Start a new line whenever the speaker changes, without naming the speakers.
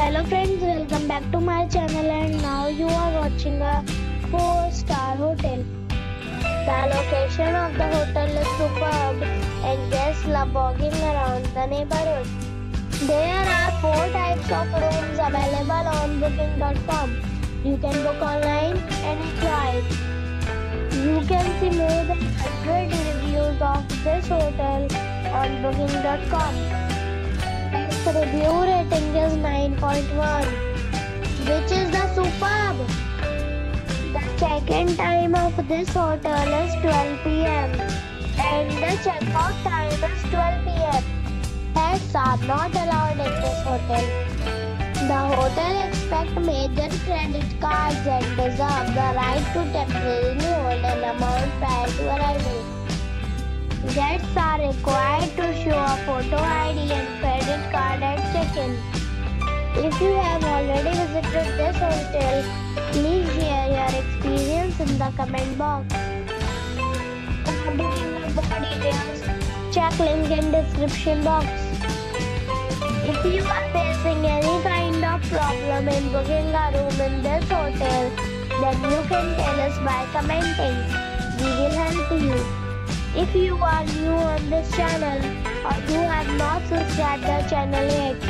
Hello friends, welcome back to my channel and now you are watching a 4 star hotel. The location of the hotel is superb and guests love walking around the neighborhood. There are 4 types of rooms available on booking.com. You can book online and try it. You can see more than 100 reviews of this hotel on booking.com. Review rating is 9.1, which is the superb. The check-in time of this hotel is 12 pm and the check-out time is 12 pm. Pets are not allowed in this hotel. The hotel expects major credit cards and reserves the right to temporarily hold an amount prior to arrival. Guests are required to show a photo If you have already visited this hotel, please share your experience in the comment box. For booking or more details, check link in description box. If you are facing any kind of problem in booking a room in this hotel, then you can tell us by commenting. We will help you. If you are new on this channel or you have not subscribed the channel yet,